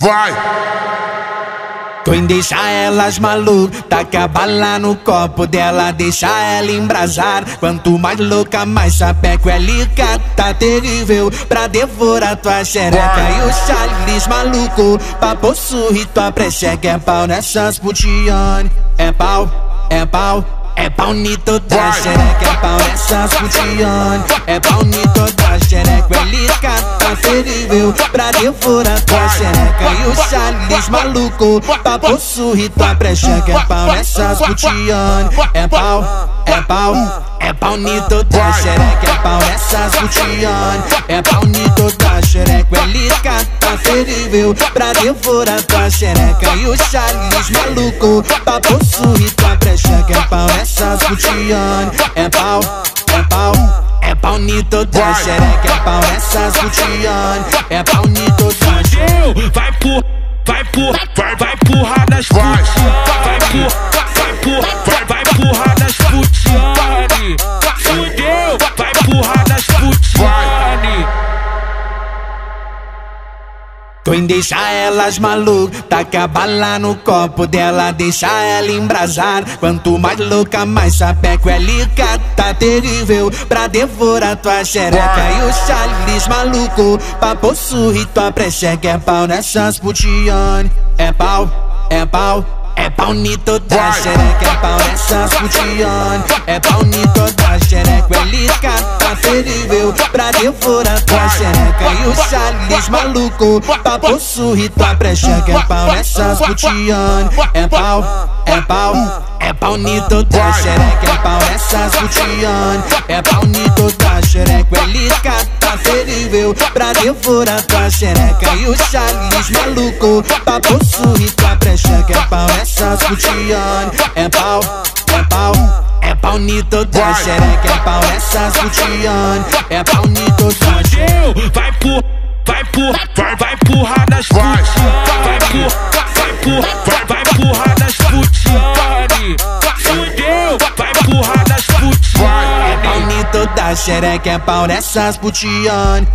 Vai! Tô em deixar elas malucas, taca a bala no copo dela, deixa ela embrasar. Quanto mais louca, mais sapeco é lica, tá terrível pra devorar tua xereca. E o Charles maluco, pra possuir tua precheca, é pau nessas putiane. É pau, é pau. É pau nito da xereca, é pau nessas putiane. É pau nito da xereca, é tá terrível pra devorar tua xereca. E o Charles maluco, pra possuir tua precheca, é pau nessas putiane. É pau, é pau. É pau nito da xereca, é pau nessas putiane. É pau nito da xereca, é tá terrível pra devorar tua xereca. E o Charles maluco, pra possuir tua precheca, é pau nessas putiane. É pau, é pau. É pau nito da xereca, é pau nessas putiane. É pau nito da. Vai por, vai por, vai, vai empurrar Tô em deixar elas malucas, taca a bala no copo dela, deixa ela embrasar. Quanto mais louca, mais sapeco é lica, tá terrível pra devorar tua xereca. E o Charles maluco, pra possuir tua precheca, é pau nessas putiane. É pau, é pau. É pau nito da xereca, é pau nessas putiane. É pau da xereca, é lica, tá terrível pra devorar tua xereca. E o Charles maluco, pra possuir tua precheca, é pau nessas putiane. É pau, é pau. É pau nito da xereca, é pau nessas putiane. É pau nito da xereca, é lica, tá terrível pra devorar tua xereca. E o Charles maluco, pra possuir tua precheca, é pau nessas. É pau, é pau. É pau nito da xereca, é pau nessas putiane. É pau nito da. Fudeu, vai por, vai por, vai, vai empurrar nas putiane. Vai por, vai por, vai, vai empurrar nas putiane. Fudeu, vai empurrar nas É pau putiane. nito da xereca, é pau nessas putiane.